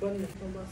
Bueno, esto más.